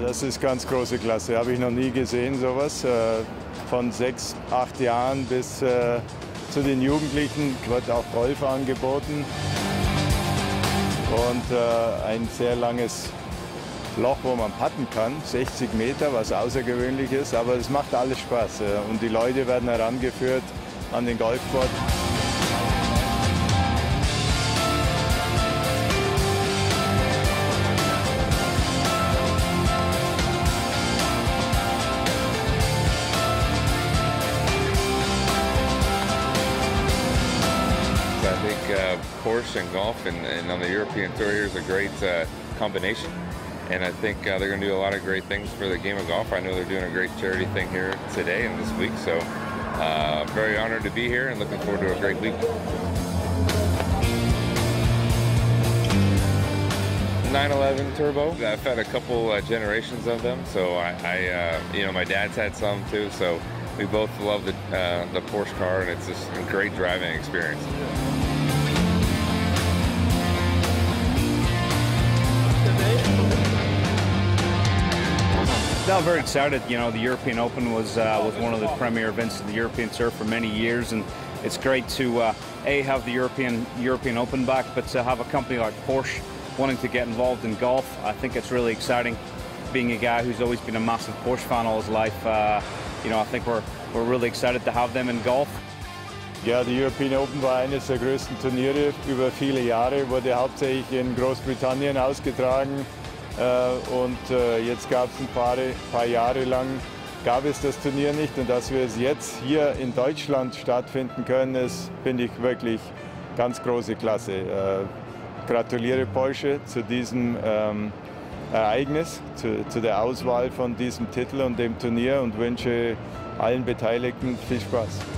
das ist ganz große Klasse. Habe ich noch nie gesehen, sowas. Äh, Von sechs, acht Jahren bis äh, zu den Jugendlichen wird auch Golf angeboten. Und äh, ein sehr langes Loch, wo man patten kann, 60 Meter, was außergewöhnlich ist. Aber es macht alles Spaß. Und die Leute werden herangeführt an den Golfsport. I think uh, Porsche and golf and, and on the European Tour here is a great uh, combination. And I think uh, they're going to do a lot of great things for the game of golf. I know they're doing a great charity thing here today and this week. So, uh, very honored to be here and looking forward to a great week. 911 Turbo. I've had a couple uh, generations of them, so I, I uh, you know, my dad's had some too. So we both love the uh, the Porsche car, and it's just a great driving experience. No, very excited. You know, the European Open was uh, was one of the premier events of the European Tour for many years, and it's great to uh, a have the European European Open back, but to have a company like Porsche wanting to get involved in golf. I think it's really exciting. Being a guy who's always been a massive Porsche fan all his life, uh, you know, I think we're we're really excited to have them in golf. Ja, die European Open war eines der größten Turniere über viele Jahre, wurde hauptsächlich in Großbritannien ausgetragen. Äh, Und äh, jetzt gab es ein paar, paar Jahre lang, gab es das Turnier nicht. Und dass wir es jetzt hier in Deutschland stattfinden können, ist, finde ich wirklich ganz große Klasse. Äh, Gratuliere Porsche zu diesem ähm, Ereignis, zu, zu der Auswahl von diesem Titel und dem Turnier und wünsche allen Beteiligten viel Spaß.